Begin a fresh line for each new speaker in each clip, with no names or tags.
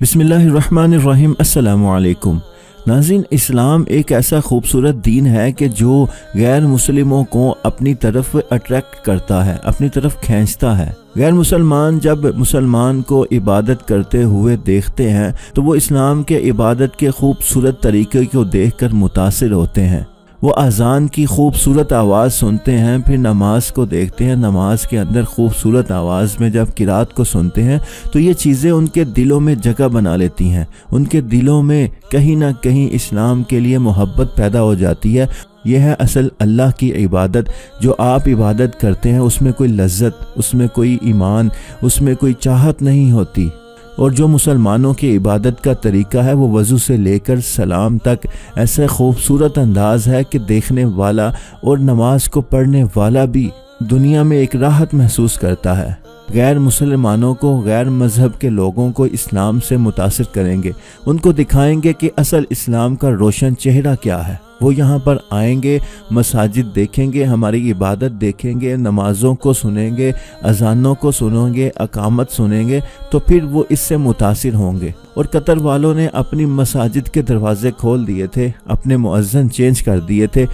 अस्सलाम वालेकुम नाजिन इस्लाम एक ऐसा खूबसूरत दीन है कि जो गैर मुस्लिमों को अपनी तरफ़ अट्रैक्ट करता है, अपनी तरफ़ खींचता है। गैर मुसलमान जब मुसलमान को इबादत करते हुए देखते हैं तो वो इस्लाम के इबादत के खूबसूरत तरीके को देखकर मुतासर होते हैं। वो अजान की खूबसूरत आवाज़ सुनते हैं, फिर नमाज़ को देखते हैं। नमाज़ के अंदर खूबसूरत आवाज़ में जब किरात को सुनते हैं तो ये चीज़ें उनके दिलों में जगह बना लेती हैं। उनके दिलों में कहीं ना कहीं इस्लाम के लिए मोहब्बत पैदा हो जाती है। यह है असल अल्लाह की इबादत। जो आप इबादत करते हैं, उसमें कोई लज्जत, उसमें कोई ईमान, उसमें कोई चाहत नहीं होती। और जो मुसलमानों की इबादत का तरीका है, वो वज़ू से लेकर सलाम तक ऐसा खूबसूरत अंदाज है कि देखने वाला और नमाज़ को पढ़ने वाला भी दुनिया में एक राहत महसूस करता है। गैर मुसलमानों को, गैर मज़हब के लोगों को इस्लाम से मुतासर करेंगे। उनको दिखाएँगे कि असल इस्लाम का रोशन चेहरा क्या है। वो यहाँ पर आएँगे, मसाजिद देखेंगे, हमारी इबादत देखेंगे, नमाज़ों को सुनेंगे, अजानों को सुनेंगे, अकामत सुनेंगे तो फिर वो इससे मुतासर होंगे। और कतर वालों ने अपनी मसाजिद के दरवाजे खोल दिए थे, अपने मुअज्जन चेंज कर दिए थे,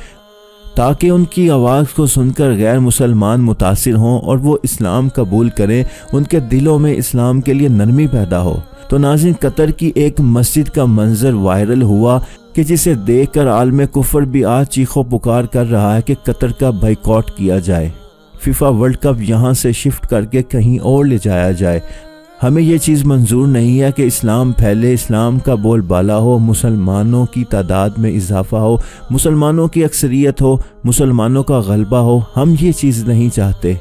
ताकि उनकी आवाज़ को सुनकर गैर मुसलमान मुतासर हों और वो इस्लाम कबूल करें, उनके दिलों में इस्लाम के लिए नरमी पैदा हो। तो नाजिन, कतर की एक मस्जिद का मंजर वायरल हुआ कि जिसे देखकर आलम कुफर भी आज चीखो पुकार कर रहा है कि कतर का बाइकआउट किया जाए। फीफा वर्ल्ड कप यहाँ से शिफ्ट करके कहीं और ले जाया जाए। हमें यह चीज़ मंजूर नहीं है कि इस्लाम फैले, इस्लाम का बोल बाला हो, मुसलमानों की तादाद में इजाफा हो, मुसलमानों की अक्सरियत हो, मुसलमानों का गलबा हो, हम ये चीज़ नहीं चाहते।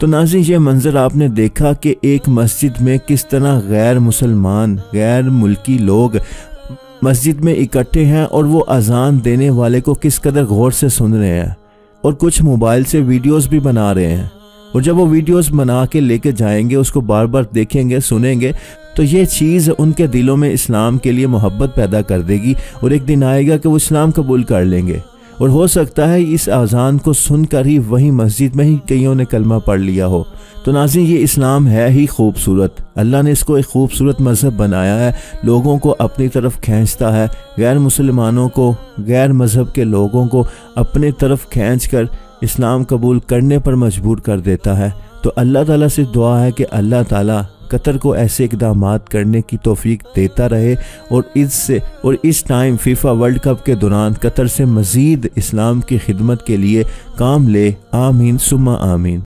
तो नाजी ये मंज़र आपने देखा कि एक मस्जिद में किस तरह गैर मुसलमान, गैर मुल्की लोग मस्जिद में इकट्ठे हैं और वो अजान देने वाले को किस कदर गौर से सुन रहे हैं और कुछ मोबाइल से वीडियोस भी बना रहे हैं। और जब वो वीडियोस बना के लेके जाएँगे, उसको बार बार देखेंगे, सुनेंगे तो ये चीज़ उनके दिलों में इस्लाम के लिए मोहब्बत पैदा कर देगी और एक दिन आएगा कि वो इस्लाम कबूल कर लेंगे। और हो सकता है इस अजान को सुनकर ही वही मस्जिद में ही कईयों ने कलमा पढ़ लिया हो। तो नाजिन ये इस्लाम है ही खूबसूरत। अल्लाह ने इसको एक खूबसूरत मज़हब बनाया है। लोगों को अपनी तरफ़ खींचता है। गैर मुसलमानों को, गैर मज़हब के लोगों को अपने तरफ़ खींच कर इस्लाम कबूल करने पर मजबूर कर देता है। तो अल्लाह ताला से दुआ है कि अल्लाह ताला कतर को ऐसे इकदाम करने की तोफीक देता रहे और इससे और इस टाइम फीफा वर्ल्ड कप के दौरान कतर से मज़ीद इस्लाम की खिदमत के लिए काम ले। आमीन सुमा आमीन।